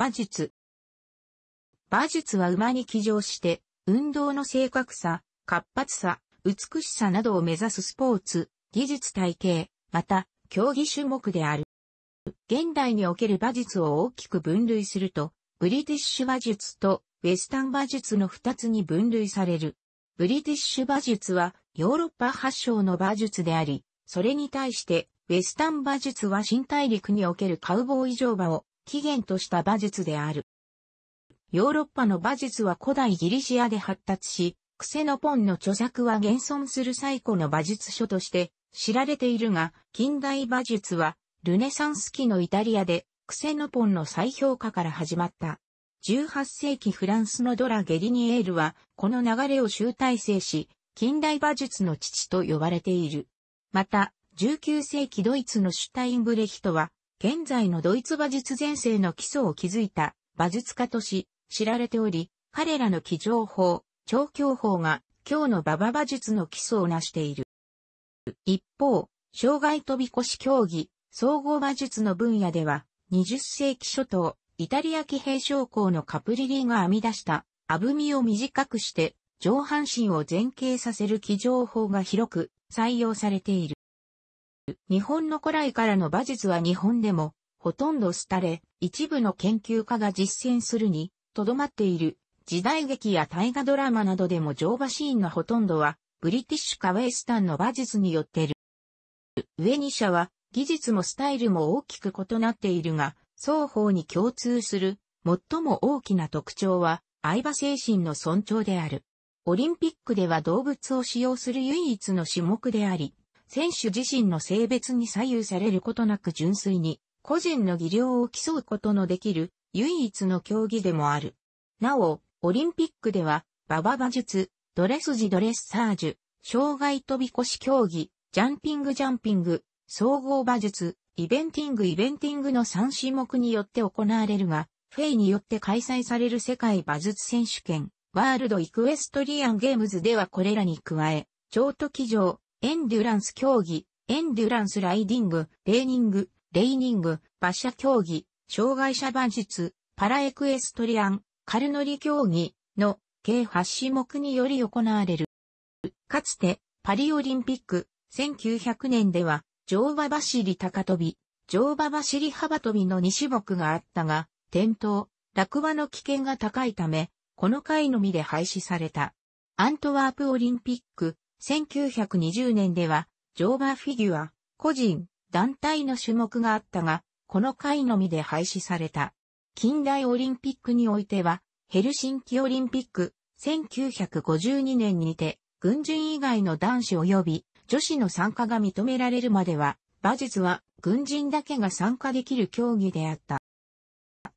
馬術。馬術は馬に騎乗して、運動の正確さ、活発さ、美しさなどを目指すスポーツ、技術体系、また、競技種目である。現代における馬術を大きく分類すると、ブリティッシュ馬術とウェスタン馬術の二つに分類される。ブリティッシュ馬術はヨーロッパ発祥の馬術であり、それに対してウェスタン馬術は新大陸におけるカウボーイ乗馬を起源とした馬術である。ヨーロッパの馬術は古代ギリシアで発達し、クセノポンの著作は現存する最古の馬術書として知られているが、近代馬術はルネサンス期のイタリアでクセノポンの再評価から始まった。18世紀フランスのドラ・ゲリニエールは、この流れを集大成し、近代馬術の父と呼ばれている。また、19世紀ドイツのシュタインブレヒトは、現在のドイツ馬術前世の基礎を築いた馬術家とし、知られており、彼らの騎乗法、調教法が、今日の馬場馬術の基礎を成している。一方、障害飛び越し競技、総合馬術の分野では、20世紀初頭、イタリア騎兵将校のカプリリーが編み出した、あぶみを短くして、上半身を前傾させる騎乗法が広く採用されている。日本の古来からの馬術は日本でも、ほとんど廃れ、一部の研究家が実践するに、とどまっている、時代劇や大河ドラマなどでも乗馬シーンのほとんどは、ブリティッシュかウェスタンの馬術によってる。上2社は、技術もスタイルも大きく異なっているが、双方に共通する最も大きな特徴は愛馬精神の尊重である。オリンピックでは動物を使用する唯一の種目であり、選手自身の性別に左右されることなく純粋に個人の技量を競うことのできる唯一の競技でもある。なお、オリンピックでは馬場馬術、 dressage ドレッサージュ、障害飛び越し競技、 jumping ジャンピング、総合馬術、 eventing イベンティングの3種目によって行われるが、 FEI によって開催される世界馬術選手権、ワールドイクエストリアンゲームズではこれらに加え、長途騎乗、エンデュランス競技、エンデュランスライディング、レーニング、レイニング、馬車競技、障害者馬術、パラエクエストリアン、カルノリ競技の計8種目により行われる。かつて、パリオリンピック、1900年では、乗馬走り高跳び、乗馬走り幅跳びの2種目があったが、転倒、落馬の危険が高いため、この回のみで廃止された。アントワープオリンピック、1920年では、乗馬フィギュア、個人、団体の種目があったが、この回のみで廃止された。近代オリンピックにおいては、ヘルシンキオリンピック、1952年にて、軍人以外の男子及び女子の参加が認められるまでは、馬術は軍人だけが参加できる競技であった。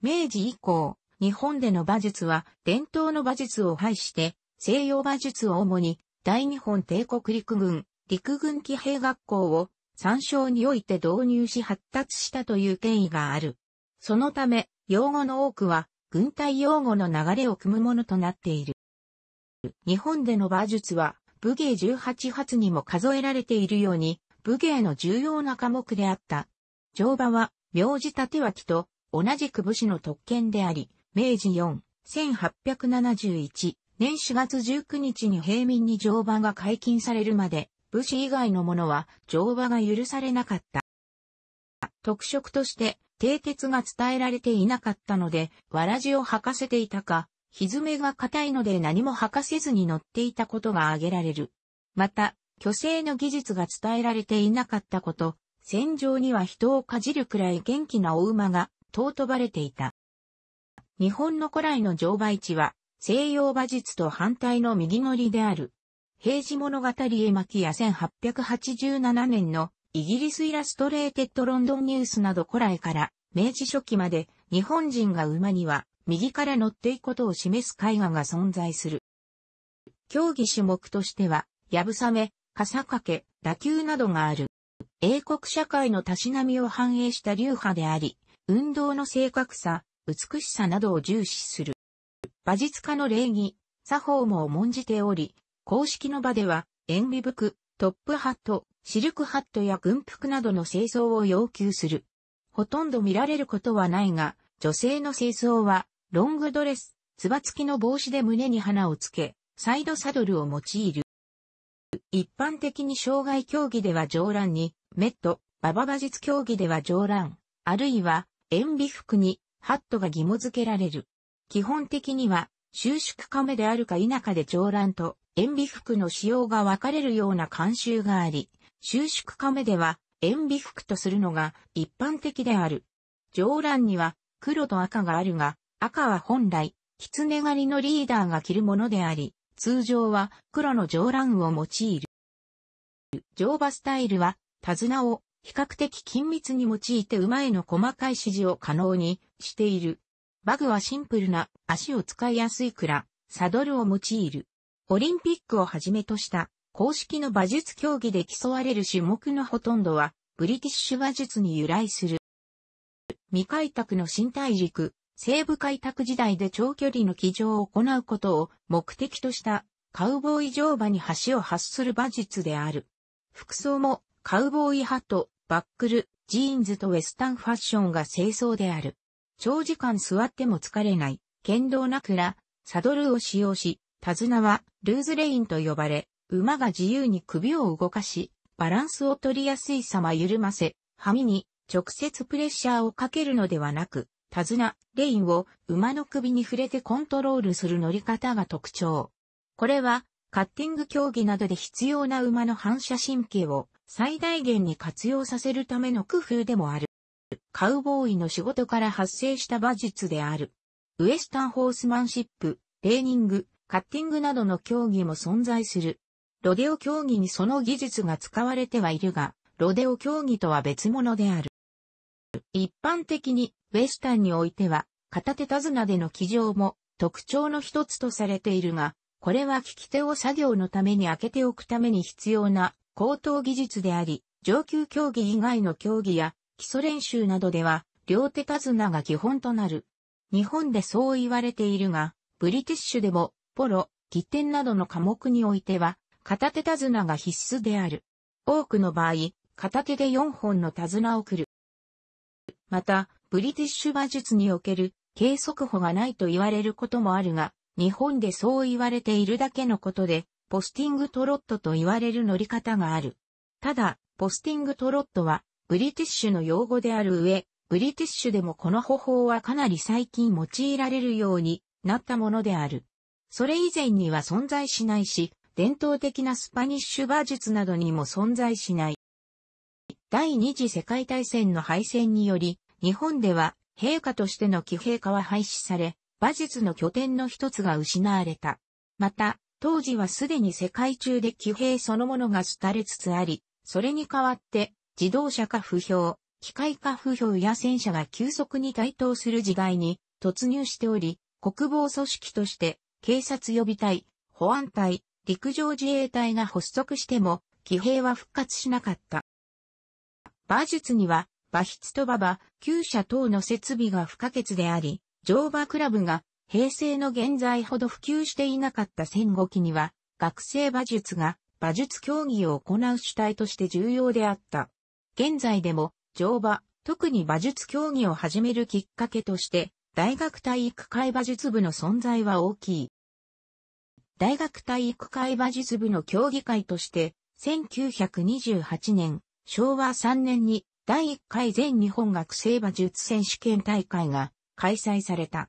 明治以降、日本での馬術は伝統の馬術を廃して、西洋馬術を主に大日本帝国陸軍、陸軍騎兵学校を参照において導入し発達したという経緯がある。そのため、用語の多くは軍隊用語の流れを組むものとなっている。日本での馬術は武芸18発にも数えられているように、武芸の重要な科目であった。乗馬は、名字立脇と同じく武士の特権であり、明治4、1871年4月19日に平民に乗馬が解禁されるまで、武士以外の者は乗馬が許されなかった。特色として、蹄鉄が伝えられていなかったので、わらじを履かせていたか、蹄が硬いので何も履かせずに乗っていたことが挙げられる。また、虚勢の技術が伝えられていなかったこと、戦場には人をかじるくらい元気なお馬が尊ばれていた。日本の古来の乗馬市は、西洋馬術と反対の右乗りである。平治物語絵巻や1887年のイギリスイラストレーテッドロンドンニュースなど古来から明治初期まで日本人が馬には右から乗っていくことを示す絵画が存在する。競技種目としては、やぶさめ、傘掛け、打球などがある。英国社会のたしなみを反映した流派であり、運動の正確さ、美しさなどを重視する。馬術家の礼儀、作法も重んじており、公式の場では、塩ビ服、トップハット、シルクハットや軍服などの清掃を要求する。ほとんど見られることはないが、女性の清掃は、ロングドレス、つば付きの帽子で胸に花をつけ、サイドサドルを用いる。一般的に障害競技では上欄に、メット、馬場馬術競技では上欄、あるいは、塩ビ服に、ハットが義務付けられる。基本的には、収縮亀であるか否かで上欄と、塩ビ服の使用が分かれるような慣習があり、収縮亀では、塩ビ服とするのが一般的である。上欄には黒と赤があるが、赤は本来、狐狩りのリーダーが着るものであり、通常は黒の上欄を用いる。乗馬スタイルは、手綱を比較的緊密に用いて馬への細かい指示を可能にしている。バグはシンプルな足を使いやすいくら、サドルを用いる。オリンピックをはじめとした公式の馬術競技で競われる種目のほとんどは、ブリティッシュ馬術に由来する。未開拓の身体軸、西部開拓時代で長距離の騎乗を行うことを目的としたカウボーイ乗馬に橋を発する馬術である。服装もカウボーイハット、バックル、ジーンズとウェスタンファッションが清掃である。長時間座っても疲れない、剣道なくら、サドルを使用し、手綱はルーズレインと呼ばれ、馬が自由に首を動かし、バランスを取りやすい様緩ませ、はみに直接プレッシャーをかけるのではなく、手綱、レインを馬の首に触れてコントロールする乗り方が特徴。これは、カッティング競技などで必要な馬の反射神経を最大限に活用させるための工夫でもある。カウボーイの仕事から発生した馬術である。ウエスタンホースマンシップ、レーニング、カッティングなどの競技も存在する。ロデオ競技にその技術が使われてはいるが、ロデオ競技とは別物である。一般的に、ウェスタンにおいては、片手手綱での騎乗も特徴の一つとされているが、これは利き手を作業のために開けておくために必要な高等技術であり、上級競技以外の競技や基礎練習などでは、両手手綱が基本となる。日本でそう言われているが、ブリティッシュでも、ポロ、技典などの科目においては、片手手綱が必須である。多くの場合、片手で4本の手綱をくる。また、ブリティッシュ馬術における計測法がないと言われることもあるが、日本でそう言われているだけのことで、ポスティングトロットと言われる乗り方がある。ただ、ポスティングトロットは、ブリティッシュの用語である上、ブリティッシュでもこの方法はかなり最近用いられるようになったものである。それ以前には存在しないし、伝統的なスパニッシュ馬術などにも存在しない。第二次世界大戦の敗戦により、日本では兵科としての騎兵科は廃止され、馬術の拠点の一つが失われた。また、当時はすでに世界中で騎兵そのものが廃れつつあり、それに代わって自動車化歩兵、機械化歩兵や戦車が急速に台頭する時代に突入しており、国防組織として警察予備隊、保安隊、陸上自衛隊が発足しても、騎兵は復活しなかった。馬術には、馬筆と馬場、厩舎等の設備が不可欠であり、乗馬クラブが平成の現在ほど普及していなかった戦後期には、学生馬術が馬術競技を行う主体として重要であった。現在でも、乗馬、特に馬術競技を始めるきっかけとして、大学体育会馬術部の存在は大きい。大学体育会馬術部の競技会として、1928年、昭和3年に第1回全日本学生馬術選手権大会が開催された。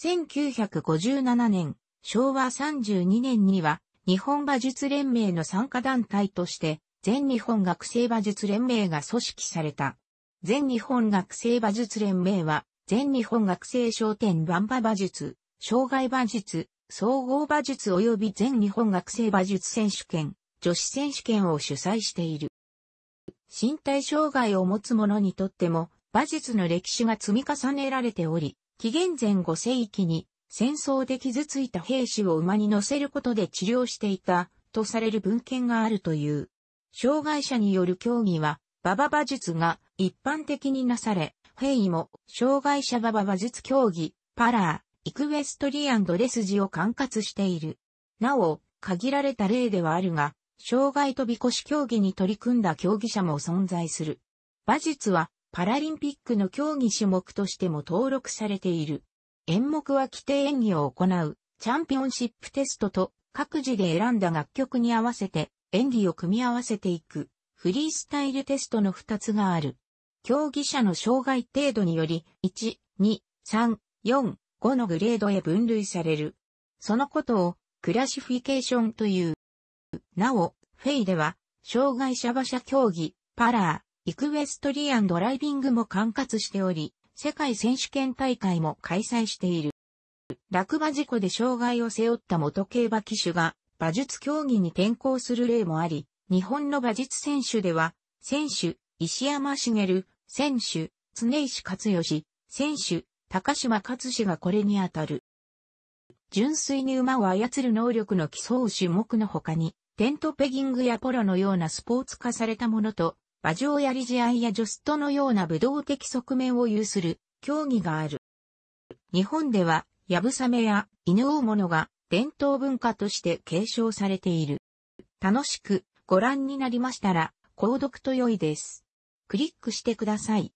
1957年、昭和32年には日本馬術連盟の参加団体として全日本学生馬術連盟が組織された。全日本学生馬術連盟は全日本学生商店バンバ馬術、障害馬術、総合馬術及び全日本学生馬術選手権、女子選手権を主催している。身体障害を持つ者にとっても、馬術の歴史が積み重ねられており、紀元前5世紀に戦争で傷ついた兵士を馬に乗せることで治療していたとされる文献があるという。障害者による競技は、馬場馬術が一般的になされ、兵医も障害者馬場馬術競技、パラー、イクウェストリアンドレスジを管轄している。なお、限られた例ではあるが、障害飛び越し競技に取り組んだ競技者も存在する。馬術はパラリンピックの競技種目としても登録されている。演目は規定演技を行う、チャンピオンシップテストと、各自で選んだ楽曲に合わせて、演技を組み合わせていく、フリースタイルテストの2つがある。競技者の障害程度により、1、2、3、4、5のグレードへ分類される。そのことを、クラシフィケーションという。なお、フェイでは、障害者馬車競技、パラー、イクウェストリアンドライビングも管轄しており、世界選手権大会も開催している。落馬事故で障害を背負った元競馬騎手が馬術競技に転向する例もあり、日本の馬術選手では、選手、石山茂、選手、常石勝義、選手、高島勝志がこれにあたる。純粋に馬を操る能力の競う種目の他に、テントペギングやポロのようなスポーツ化されたものと、馬上やり試合やジョストのような武道的側面を有する競技がある。日本では、ヤブサメや犬大物が伝統文化として継承されている。楽しくご覧になりましたら、購読と良いです。クリックしてください。